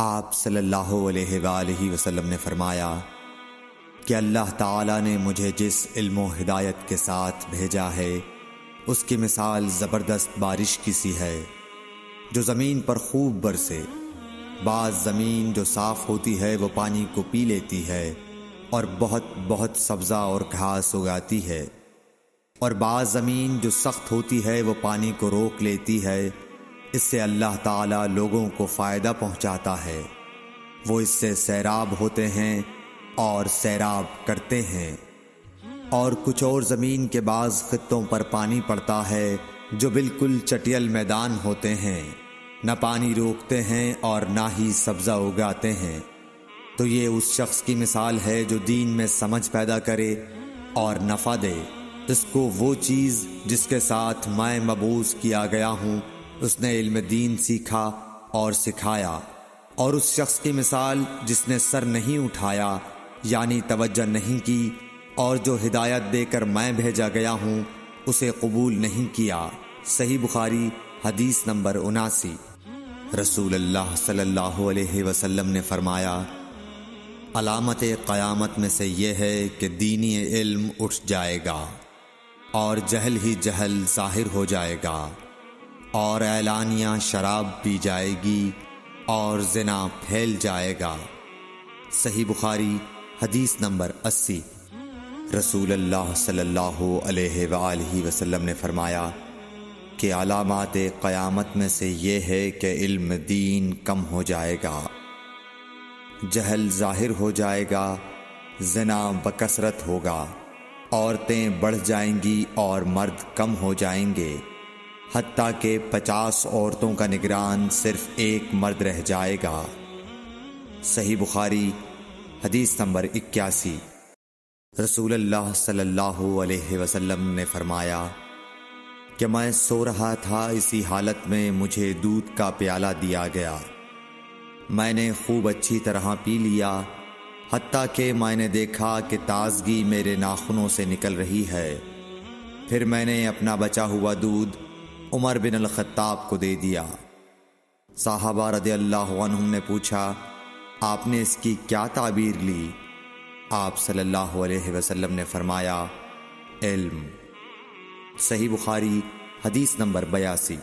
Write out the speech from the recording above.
आप सल्लल्लाहु अलैहि वसल्लम ने फरमाया, कि अल्लाह ताला ने मुझे जिस इल्म हिदायत के साथ भेजा है, उसकी मिसाल ज़बरदस्त बारिश की सी है, जो ज़मीन पर खूब बरसे। बाज़ ज़मीन जो साफ़ होती है, वो पानी को पी लेती है और बहुत बहुत सब्ज़ा और घास उगाती है। और बाज़ ज़मीन जो सख्त होती है, वो पानी को रोक लेती है इससे अल्लाह ताला लोगों को फ़ायदा पहुंचाता है। वो इससे सैराब होते हैं और सैराब करते हैं। और कुछ और ज़मीन के बाज़ ख़त्ों पर पानी पड़ता है, जो बिल्कुल चटियल मैदान होते हैं। न पानी रोकते हैं और ना ही सब्ज़ा उगाते हैं। तो ये उस शख्स की मिसाल है जो दीन में समझ पैदा करे और नफ़ा दे। इसको वो चीज़ जिसके साथ मैं मबूस किया गया हूँ उसने इल्म दीन सीखा और सिखाया और उस शख्स की मिसाल जिसने सर नहीं उठाया, यानी तवज्जो नहीं की और जो हिदायत देकर मैं भेजा गया हूँ, उसे कबूल नहीं किया। सही बुखारी, हदीस नंबर उनासी। रसूल अल्लाह सल्लल्लाहु अलैहि वसल्लम ने फरमाया, अलामत क़यामत में से यह है कि दीनी इल्म उठ जाएगा और जहल ही जहल ज़ाहिर हो जाएगा। और ऐलानिया शराब पी जाएगी और जिना फैल जाएगा। सही बुखारी, हदीस नंबर अस्सी। रसूल अल्लाह सल्लल्लाहु अलैहि वसल्लम ने फरमाया कि अलामत क़यामत में से ये है कि इल्म दीन कम हो जाएगा, जहल ज़ाहिर हो जाएगा, जना बकसरत होगा, औरतें बढ़ जाएँगी और मर्द कम हो जाएँगे। हत्ता के पचास औरतों का निगरान सिर्फ़ एक मर्द रह जाएगा। सही बुखारी, हदीस नंबर इक्यासी। रसूल अल्लाह सल्लल्लाहु अलैहि वसल्लम ने फरमाया कि मैं सो रहा था इसी हालत में मुझे दूध का प्याला दिया गया। मैंने खूब अच्छी तरह पी लिया हत्ता के मैंने देखा कि ताजगी मेरे नाखूनों से निकल रही है। फिर मैंने अपना बचा हुआ दूध उमर बिन अल खत्ताब को दे दिया। साहबा रदी अल्लाह ने पूछा, आपने इसकी क्या ताबीर ली? आप सल्लल्लाहु अलैहि वसल्लम ने फरमाया, इल्म। सही बुखारी, हदीस नंबर बयासी।